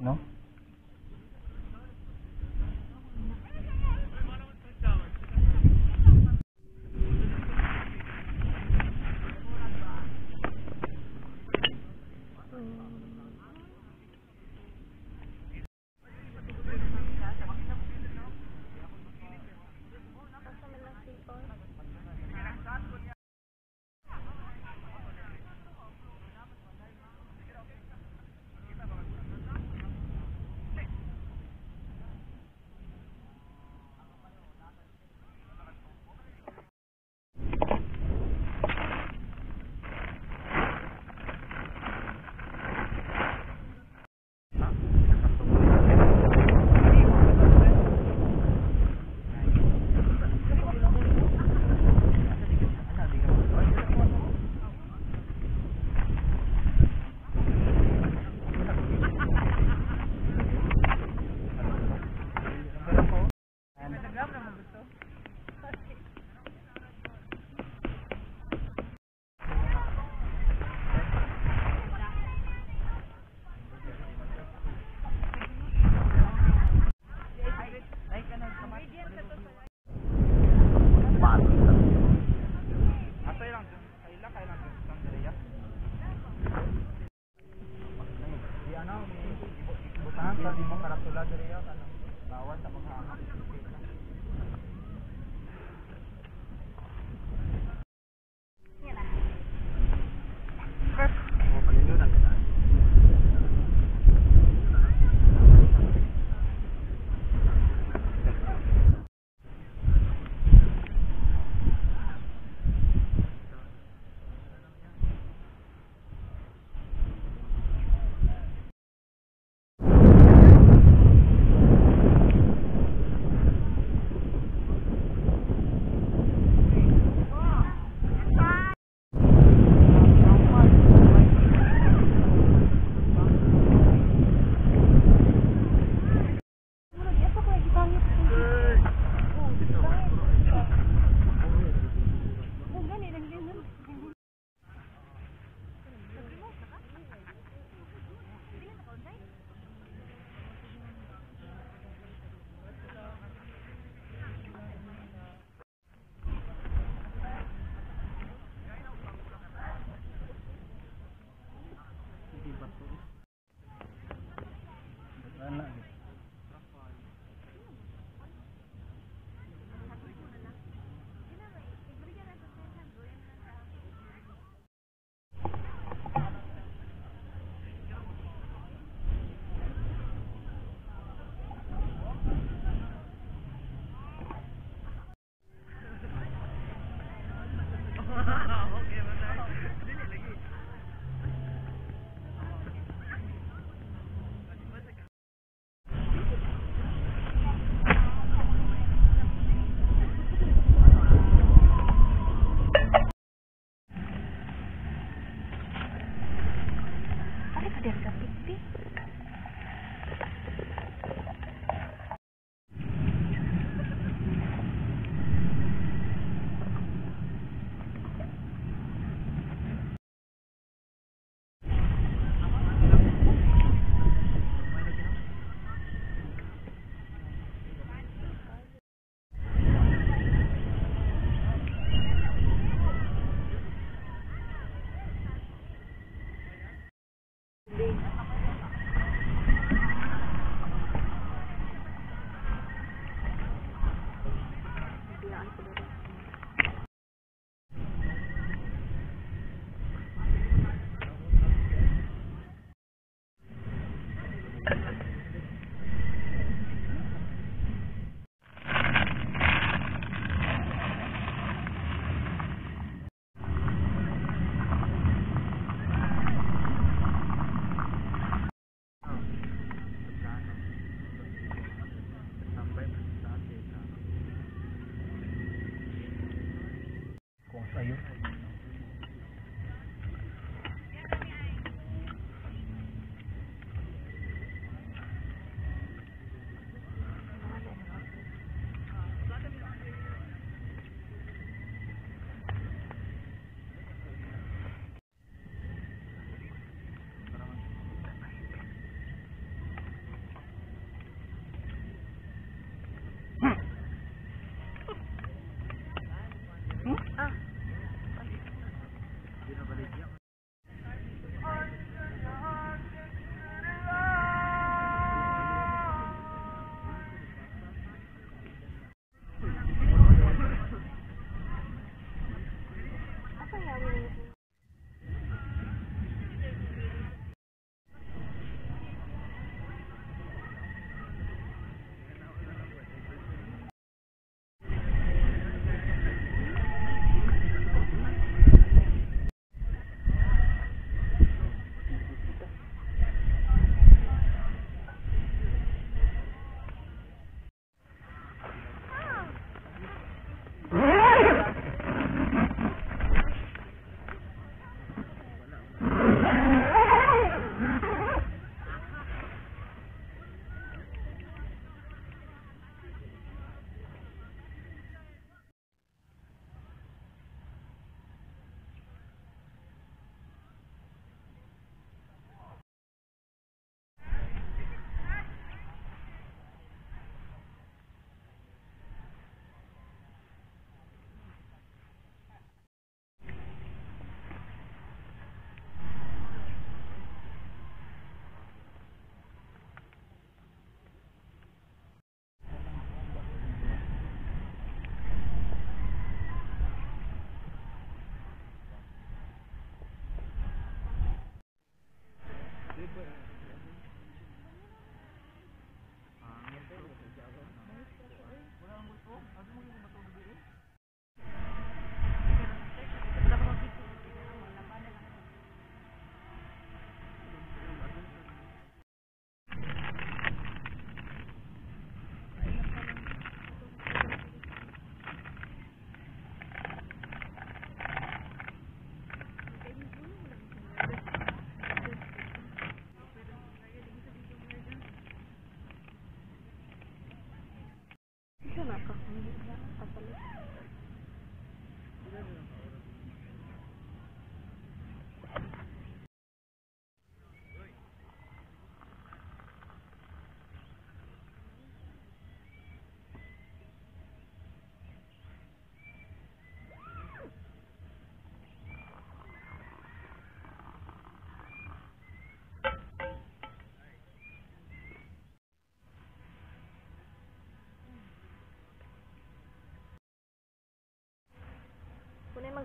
No? Butahan ka di mo karatula diri ya kana. Bawal sa mga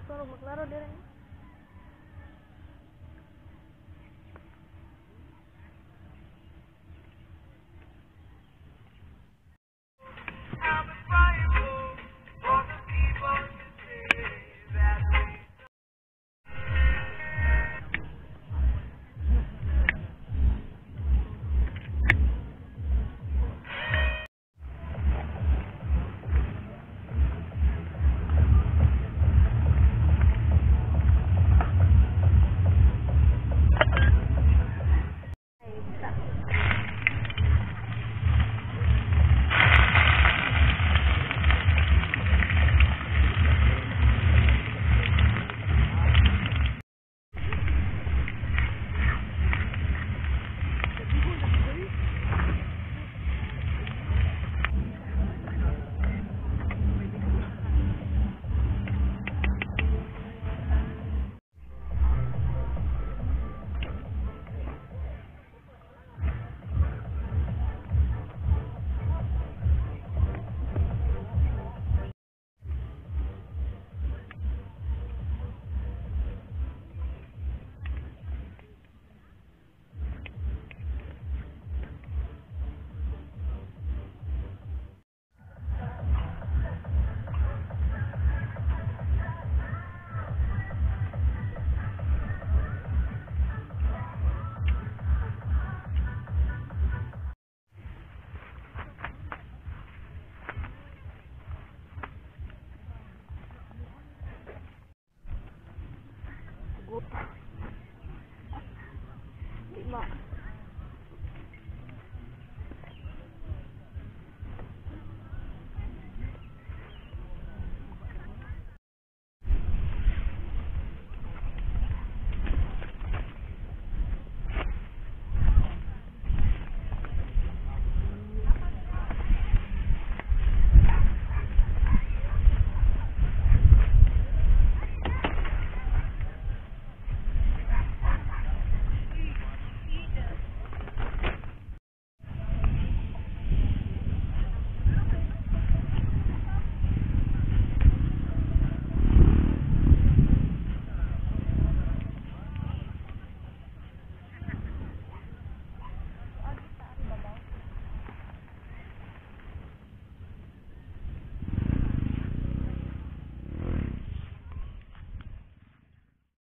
son los McLaren eran?